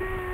Bye.